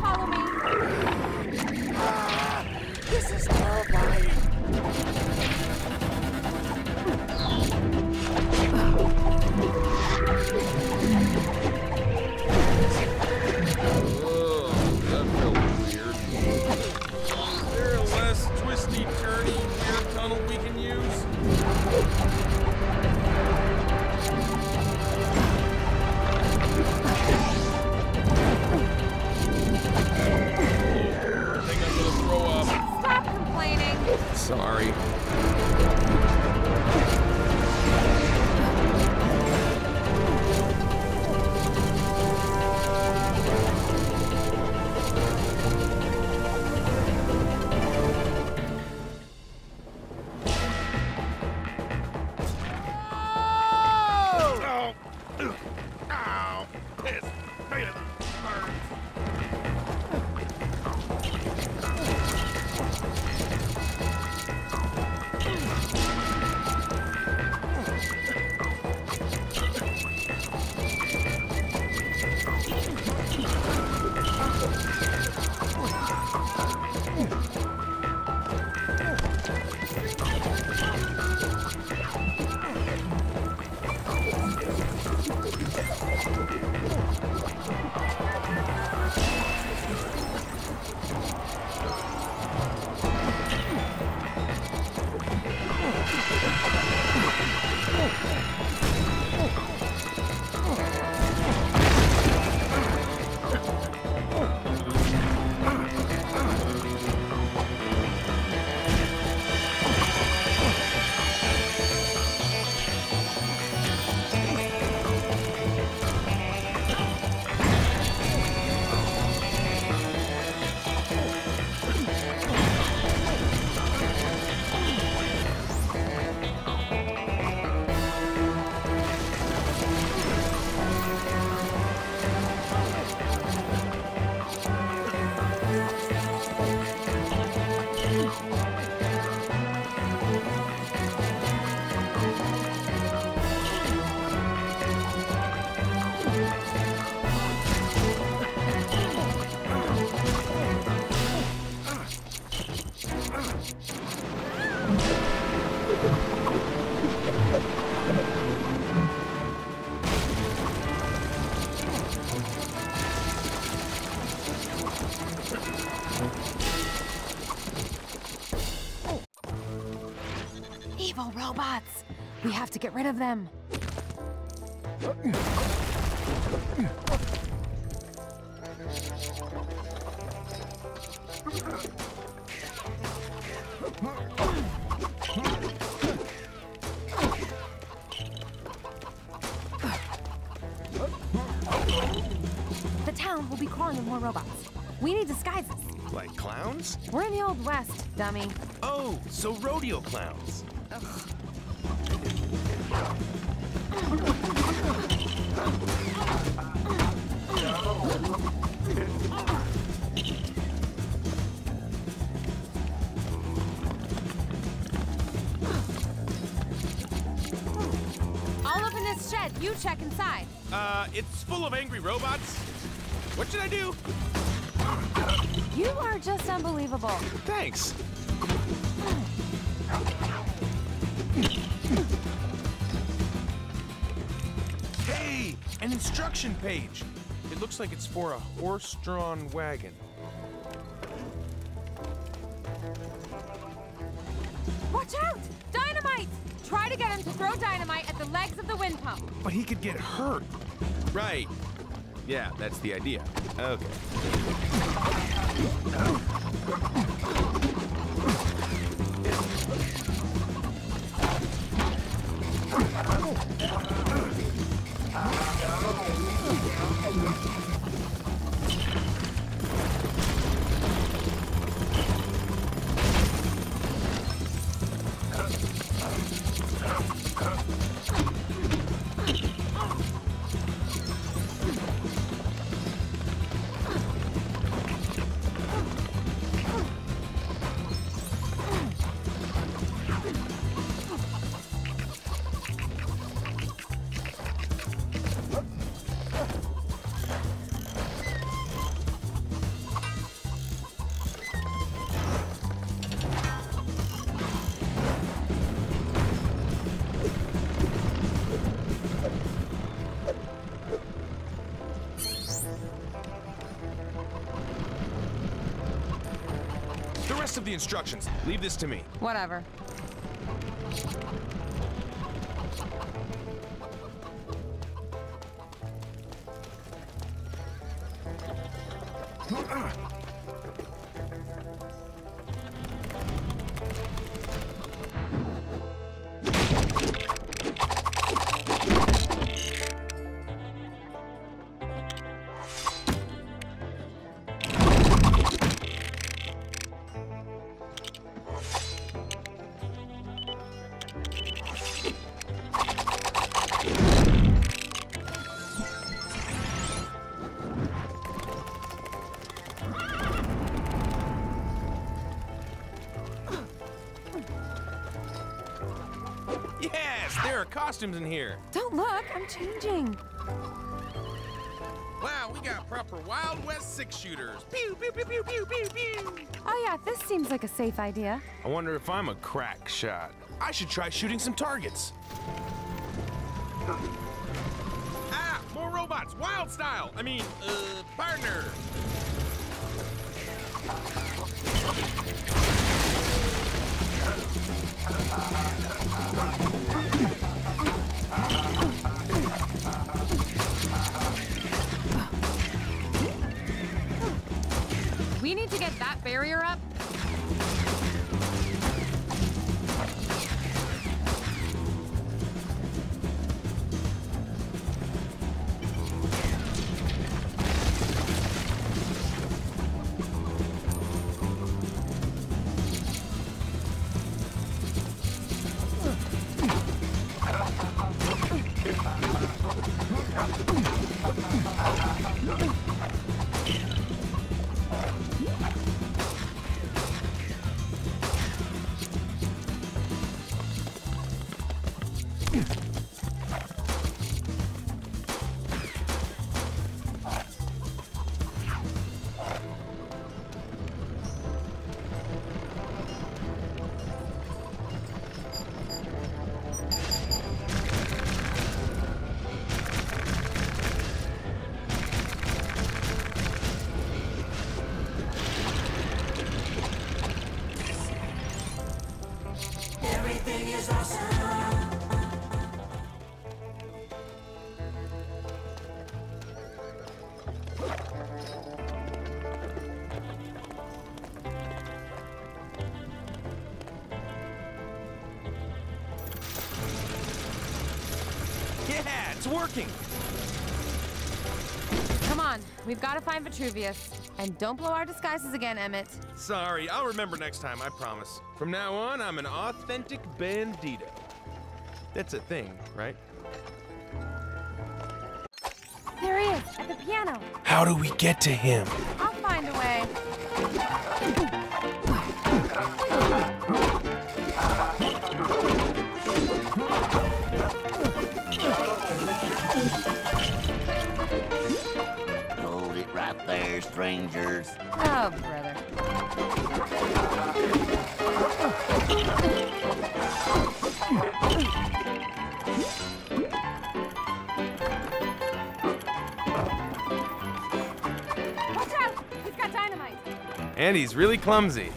follow me? Sorry. Oh! Evil robots. We have to get rid of them. The town will be crawling with more robots. We need disguises. Like clowns? We're in the Old West, dummy. Oh, so rodeo clowns. Open shed. You check inside. Uh, it's full of angry robots. What should I do? You are just unbelievable. Thanks. Hey, an instruction page. It looks like it's for a horse-drawn wagon. Watch out! Dynamite! Try to get him to throw dynamite at the legs of the wind pump. But he could get hurt. Right. Yeah, that's the idea. Okay. Rest of the instructions. Leave this to me. Whatever. Costumes in here. Don't look, I'm changing. Wow, we got proper Wild West six shooters. Pew, pew, pew, pew, pew, pew, pew. Oh yeah, this seems like a safe idea. I wonder if I'm a crack shot. I should try shooting some targets. Ah, more robots, Wyldstyle. I mean, uh, partner. Working. Come on, we've got to find Vitruvius. And don't blow our disguises again, Emmet. Sorry, I'll remember next time, I promise. From now on, I'm an authentic bandito. That's a thing, right? There he is, at the piano. How do we get to him? I'll find a way. There, strangers. Oh, brother. Watch out! He's got dynamite. And he's really clumsy.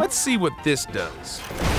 Let's see what this does.